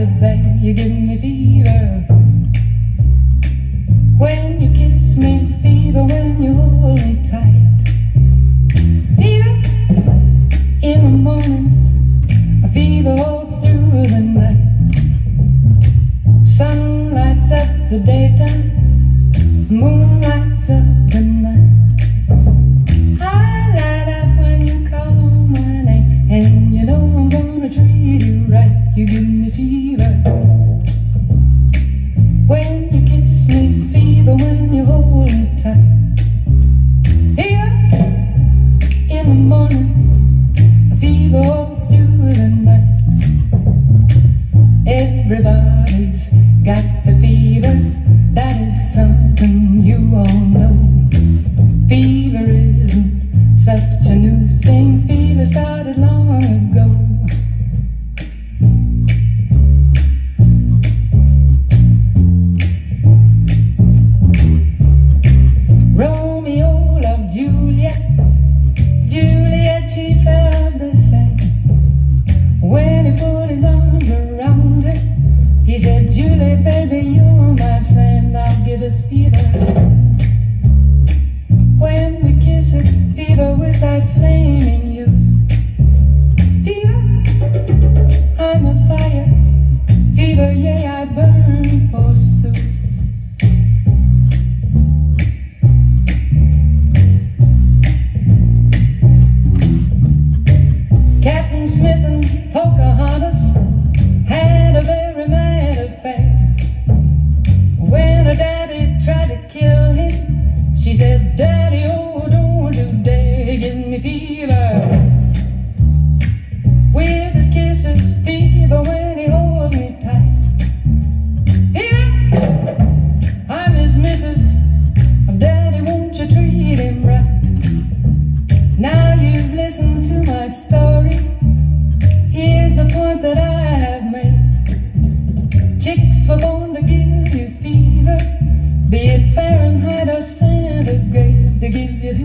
the bang, you give me fever. When you kiss me, fever, when you hold me tight. Fever in the morning, a fever all through the night. Sun lights up the daytime, moon lights up the night. you give When you tight Here in the morning fever through the night. Everybody's got the fever. Baby, you are my flame I'll give us fever.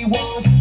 we want.